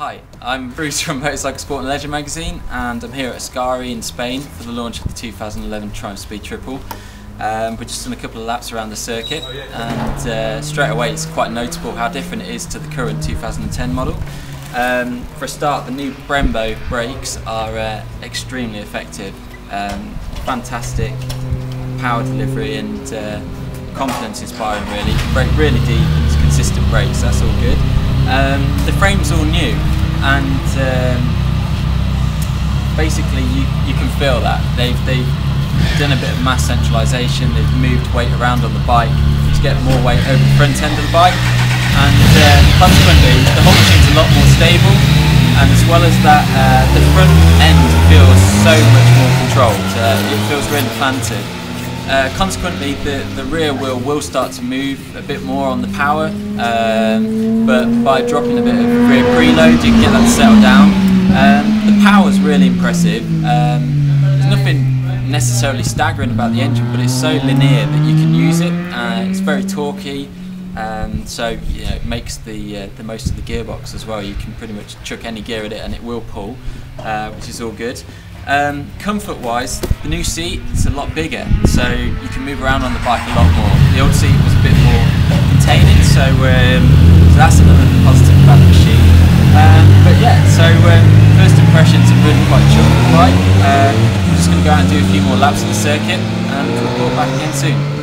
Hi, I'm Bruce from Motorcycle Sport and Leisure magazine and I'm here at Ascari in Spain for the launch of the 2011 Triumph Speed Triple. Um, we're just done a couple of laps around the circuit and uh, straight away it's quite notable how different it is to the current 2010 model. Um, for a start, the new Brembo brakes are uh, extremely effective. Um, fantastic power delivery and uh, confidence inspiring really. Brake really deep, consistent brakes, that's all good. Um, the frame's all new and um, basically you, you can feel that. They've, they've done a bit of mass centralisation, they've moved weight around on the bike to get more weight over the front end of the bike and uh, consequently the whole machine's a lot more stable and as well as that uh, the front end feels so much more controlled, uh, it feels really planted. Uh, consequently, the, the rear wheel will start to move a bit more on the power, um, but by dropping a bit of rear preload, you can get that settled down. Um, the power is really impressive. Um, there's nothing necessarily staggering about the engine, but it's so linear that you can use it. Uh, it's very torquey, um, so you know, it makes the uh, the most of the gearbox as well. You can pretty much chuck any gear at it and it will pull, uh, which is all good. Um, comfort wise, the new seat is a lot bigger, so you can move around on the bike a lot more. The old seat was a bit more containing, so, um, so that's another positive about the machine. Um, but yeah, so um, first impressions are really quite with the bike. I'm just going to go out and do a few more laps of the circuit and we'll report back again soon.